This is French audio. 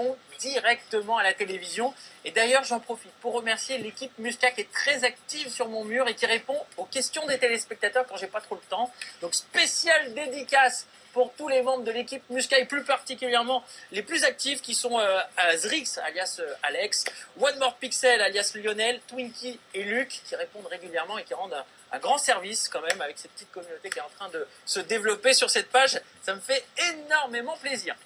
répond directement à la télévision. Et d'ailleurs, j'en profite pour remercier l'équipe Musca qui est très active sur mon mur et qui répond aux questions des téléspectateurs quand j'ai pas trop le temps. Donc, spécial dédicace pour tous les membres de l'équipe Musca et plus particulièrement les plus actifs qui sont euh, Zrix alias euh, Alex, One More Pixel alias Lionel, Twinkie et Luc qui répondent régulièrement et qui rendent un, un grand service quand même avec cette petite communauté qui est en train de se développer sur cette page. Ça me fait énormément plaisir.